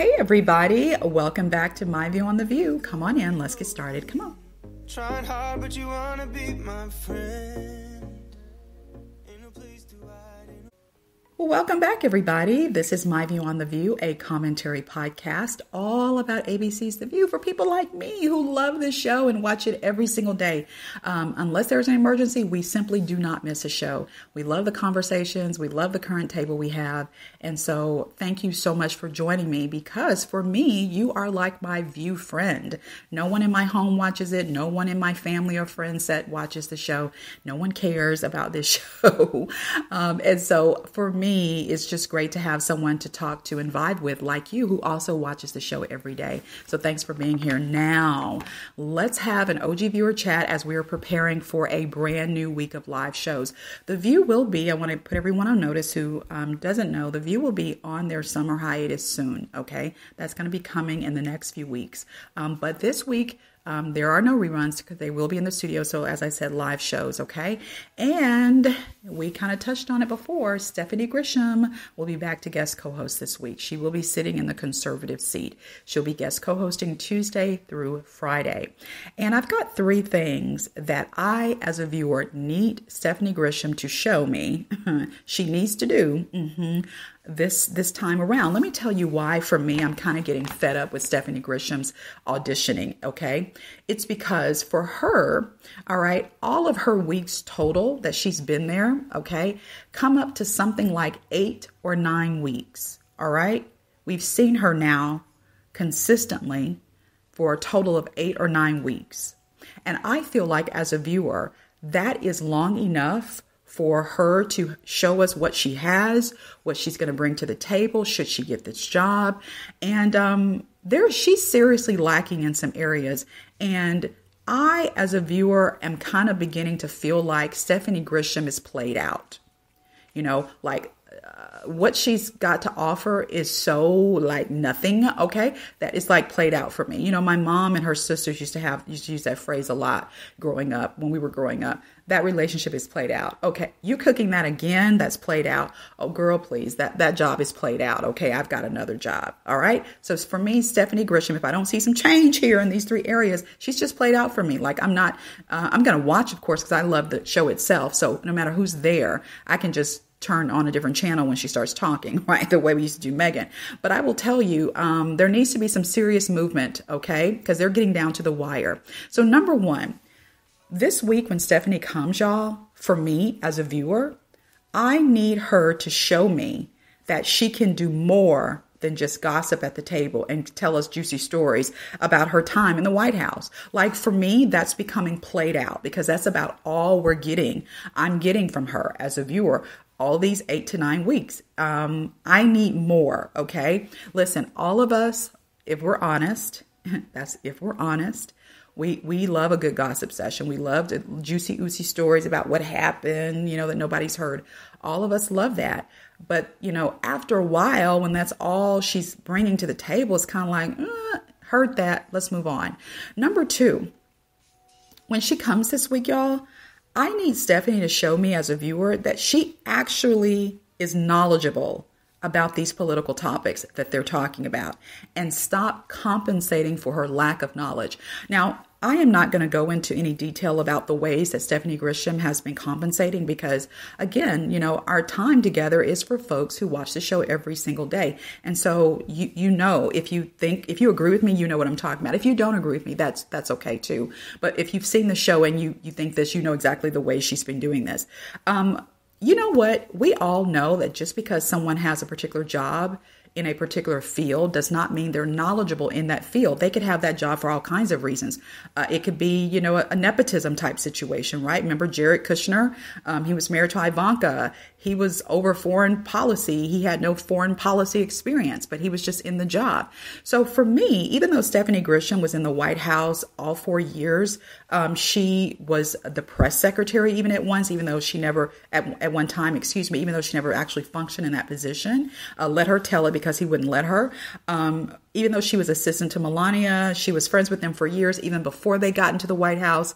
hey, everybody. Welcome back to My View on the View. Come on in. Let's get started. Come on. Trying hard, but you want to be my friend. Well, welcome back, everybody. This is My View on the View, a commentary podcast all about ABC's The View for people like me who love this show and watch it every single day. Um, unless there's an emergency, we simply do not miss a show. We love the conversations, we love the current table we have. And so, thank you so much for joining me because for me, you are like my View friend. No one in my home watches it, no one in my family or friend set watches the show, no one cares about this show. Um, and so, for me, me, it's just great to have someone to talk to and vibe with like you who also watches the show every day. So thanks for being here. Now, let's have an OG viewer chat as we are preparing for a brand new week of live shows. The View will be, I want to put everyone on notice who um, doesn't know, The View will be on their summer hiatus soon, okay? That's going to be coming in the next few weeks. Um, but this week, um, there are no reruns because they will be in the studio. So, as I said, live shows, okay? And we kind of touched on it before. Stephanie Grisham will be back to guest co host this week. She will be sitting in the conservative seat. She'll be guest co hosting Tuesday through Friday. And I've got three things that I, as a viewer, need Stephanie Grisham to show me she needs to do. Mm-hmm this this time around. Let me tell you why for me I'm kind of getting fed up with Stephanie Grisham's auditioning, okay? It's because for her, all right, all of her weeks total that she's been there, okay, come up to something like 8 or 9 weeks, all right? We've seen her now consistently for a total of 8 or 9 weeks. And I feel like as a viewer, that is long enough for her to show us what she has, what she's going to bring to the table should she get this job. And um, there, she's seriously lacking in some areas. And I, as a viewer, am kind of beginning to feel like Stephanie Grisham is played out. You know, like what she's got to offer is so like nothing okay? That it's like played out for me. You know my mom and her sisters used to have used to use that phrase a lot growing up when we were growing up. That relationship is played out. Okay you cooking that again that's played out. Oh girl please that that job is played out. Okay i've got another job all right? So for me stephanie grisham if i don't see some change here in these three areas she's just played out for me. Like i'm not uh, i'm gonna watch of course because i love the show itself. So no matter who's there i can just turn on a different channel when she starts talking, right? The way we used to do Meghan. But I will tell you, um, there needs to be some serious movement, okay? Because they're getting down to the wire. So, number one, this week when Stephanie comes, y'all, for me as a viewer, I need her to show me that she can do more than just gossip at the table and tell us juicy stories about her time in the White House. Like for me, that's becoming played out because that's about all we're getting. I'm getting from her as a viewer all these eight to nine weeks. Um, I need more, okay? Listen, all of us, if we're honest, that's if we're honest, we we love a good gossip session. We love the juicy oozy stories about what happened, you know, that nobody's heard. All of us love that. But, you know, after a while, when that's all she's bringing to the table, it's kind of like, uh, heard that, let's move on. Number two, when she comes this week, y'all, I need Stephanie to show me as a viewer that she actually is knowledgeable about these political topics that they're talking about and stop compensating for her lack of knowledge. Now, I am not going to go into any detail about the ways that Stephanie Grisham has been compensating because, again, you know, our time together is for folks who watch the show every single day. And so you you know if you think if you agree with me, you know what I'm talking about. If you don't agree with me, that's that's okay too. But if you've seen the show and you you think this, you know exactly the way she's been doing this. Um, you know what? We all know that just because someone has a particular job in a particular field does not mean they're knowledgeable in that field. They could have that job for all kinds of reasons. Uh, it could be, you know, a, a, nepotism type situation, right? Remember Jared Kushner? Um, he was married to Ivanka. He was over foreign policy. He had no foreign policy experience, but he was just in the job. So for me, even though Stephanie Grisham was in the White House all four years, um, she was the press secretary even at once, even though she never, at, at one time, excuse me, even though she never actually functioned in that position. Uh, let her tell it because he wouldn't let her. Um, even though she was assistant to Melania, she was friends with them for years, even before they got into the White House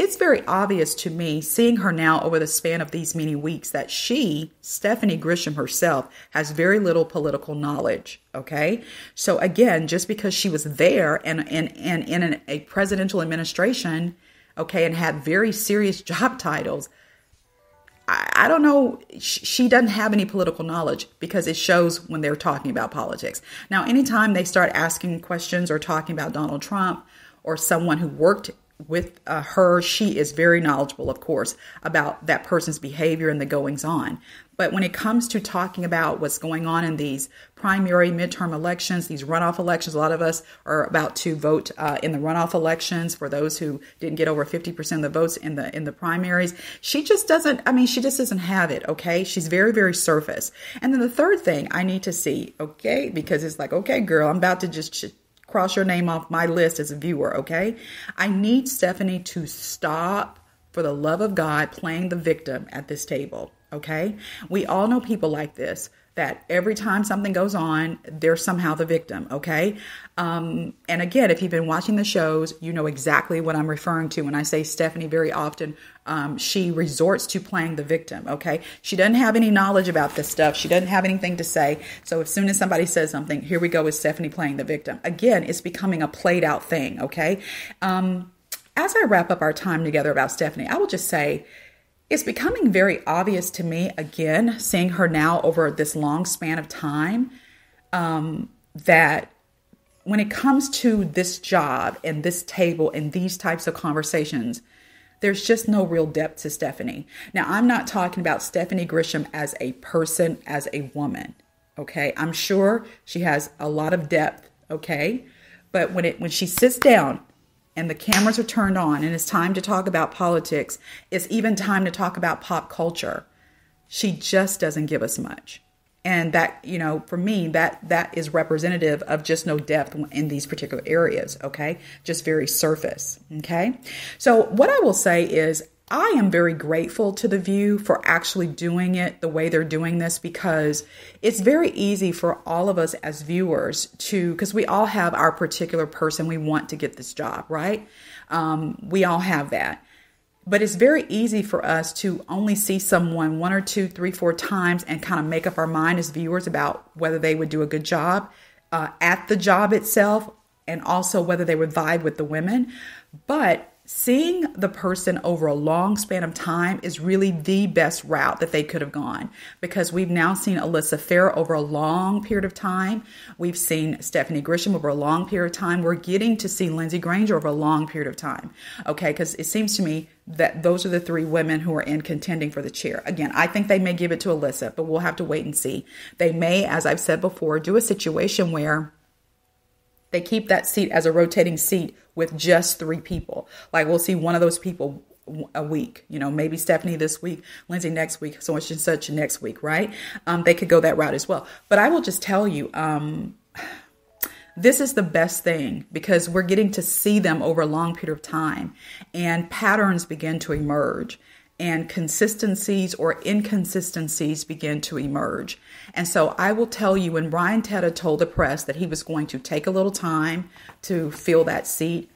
it's very obvious to me, seeing her now over the span of these many weeks, that she, Stephanie Grisham herself, has very little political knowledge. Okay. So again, just because she was there and, and, and in an, a presidential administration, okay, and had very serious job titles, I, don't know. She doesn't have any political knowledge because it shows when they're talking about politics. Now, anytime they start asking questions or talking about Donald Trump or someone who worked with uh, her, she is very knowledgeable, of course, about that person's behavior and the goings on. But when it comes to talking about what's going on in these primary midterm elections, these runoff elections, a lot of us are about to vote uh, in the runoff elections for those who didn't get over 50% of the votes in the in the primaries. She just doesn't, I mean, she just doesn't have it, okay? She's very, very surface. And then the third thing I need to see, okay, because it's like, okay, girl, I'm about to just cross your name off my list as a viewer, okay? I need Stephanie to stop, for the love of God, playing the victim at this table, okay? We all know people like this that every time something goes on, they're somehow the victim, okay? Um, and again, if you've been watching the shows, you know exactly what I'm referring to when I say Stephanie very often. Um, she resorts to playing the victim, okay? She doesn't have any knowledge about this stuff. She doesn't have anything to say. So as soon as somebody says something, here we go with Stephanie playing the victim. Again, it's becoming a played out thing, okay? Um, as I wrap up our time together about Stephanie, I will just say, it's becoming very obvious to me, again, seeing her now over this long span of time, um, that when it comes to this job and this table and these types of conversations, there's just no real depth to Stephanie. Now, I'm not talking about Stephanie Grisham as a person, as a woman. Okay. I'm sure she has a lot of depth. Okay. But when it when she sits down and the cameras are turned on and it's time to talk about politics, it's even time to talk about pop culture. She just doesn't give us much. And that, you know, for me, that that is representative of just no depth in these particular areas, okay? Just very surface, okay? So what I will say is I am very grateful to The View for actually doing it the way they're doing this because it's very easy for all of us as viewers to, because we all have our particular person we want to get this job, right? Um, we all have that. But it's very easy for us to only see someone one or two, three, four times and kind of make up our mind as viewers about whether they would do a good job uh, at the job itself and also whether they would vibe with the women. But seeing the person over a long span of time is really the best route that they could have gone because we've now seen Alyssa Farah over a long period of time. We've seen Stephanie Grisham over a long period of time. We're getting to see Lindsey Granger over a long period of time. Okay, because it seems to me that those are the three women who are in contending for the chair. Again, I think they may give it to Alyssa, but we'll have to wait and see. They may, as I've said before, do a situation where they keep that seat as a rotating seat with just three people. Like we'll see one of those people a week, you know, maybe Stephanie this week, Lindsey next week, so much and such next week, right? Um, they could go that route as well. But I will just tell you, um, this is the best thing because we're getting to see them over a long period of time and patterns begin to emerge and consistencies or inconsistencies begin to emerge. And so I will tell you when Brian Teta told the press that he was going to take a little time to fill that seat,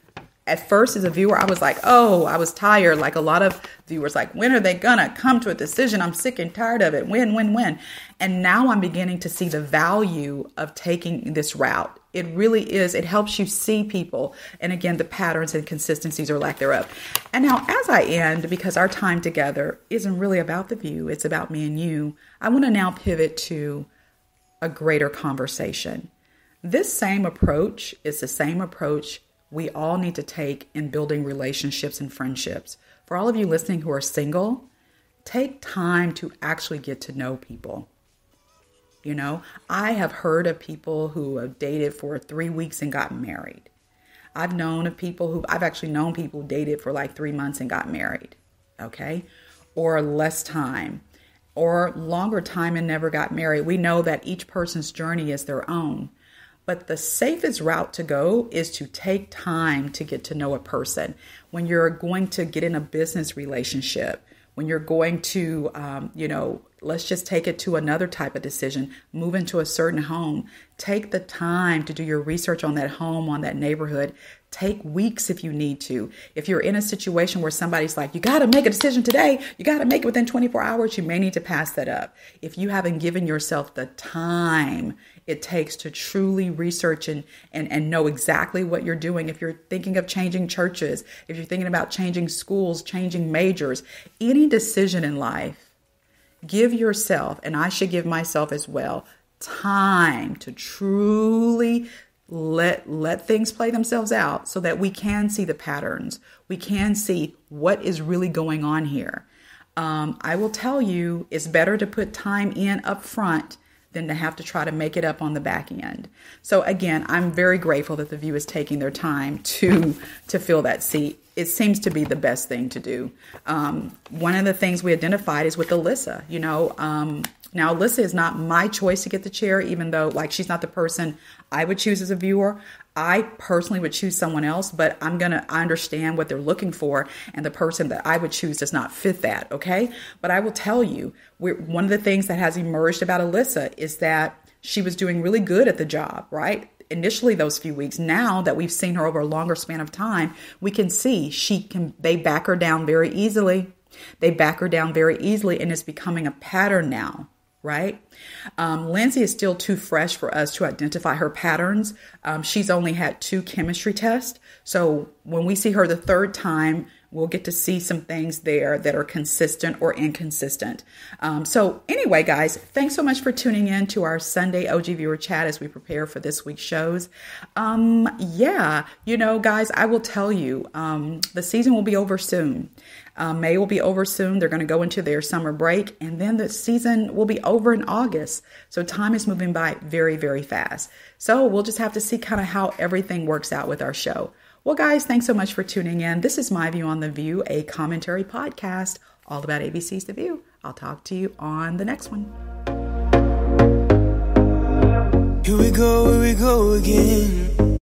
at first as a viewer i was like oh i was tired. Like a lot of viewers like when are they gonna come to a decision? I'm sick and tired of it. When when when? And now i'm beginning to see the value of taking this route it really is it helps you see people and again the patterns and consistencies or lack thereof and now as i end because our time together isn't really about the view it's about me and you i want to now pivot to a greater conversation this same approach is the same approach we all need to take in building relationships and friendships. For all of you listening who are single, take time to actually get to know people. You know, I have heard of people who have dated for three weeks and got married. I've known of people who, I've actually known people dated for like three months and got married, okay? Or less time, or longer time and never got married. We know that each person's journey is their own. But the safest route to go is to take time to get to know a person. When you're going to get in a business relationship, when you're going to, um, you know, let's just take it to another type of decision, move into a certain home, take the time to do your research on that home, on that neighborhood. Take weeks if you need to. If you're in a situation where somebody's like, you got to make a decision today, you got to make it within 24 hours, you may need to pass that up. If you haven't given yourself the time it takes to truly research and, and, and know exactly what you're doing, if you're thinking of changing churches, if you're thinking about changing schools, changing majors, any decision in life, give yourself, and I should give myself as well, time to truly let let things play themselves out so that we can see the patterns. We can see what is really going on here. Um, i will tell you it's better to put time in up front than to have to try to make it up on the back end. So again i'm very grateful that the view is taking their time to to fill that seat. It seems to be the best thing to do. Um, one of the things we identified is with alyssa you know um, now, Alyssa is not my choice to get the chair, even though, like, she's not the person I would choose as a viewer. I personally would choose someone else, but I'm going to understand what they're looking for, and the person that I would choose does not fit that, okay? But I will tell you, one of the things that has emerged about Alyssa is that she was doing really good at the job, right? Initially, those few weeks. Now that we've seen her over a longer span of time, we can see she can, they back her down very easily. They back her down very easily, and it's becoming a pattern now right? Um, Lindsey is still too fresh for us to identify her patterns. Um, she's only had two chemistry tests. So when we see her the third time, we'll get to see some things there that are consistent or inconsistent. Um, so, anyway, guys, thanks so much for tuning in to our Sunday OG viewer chat as we prepare for this week's shows. Um, yeah, you know, guys, I will tell you, um, the season will be over soon. Um, May will be over soon. They're going to go into their summer break, and then the season will be over in August. So time is moving by very, very fast. So we'll just have to see kind of how everything works out with our show. Well, guys, thanks so much for tuning in. This is My View on the View, a commentary podcast all about ABC's The View. I'll talk to you on the next one. Here we go, here we go again.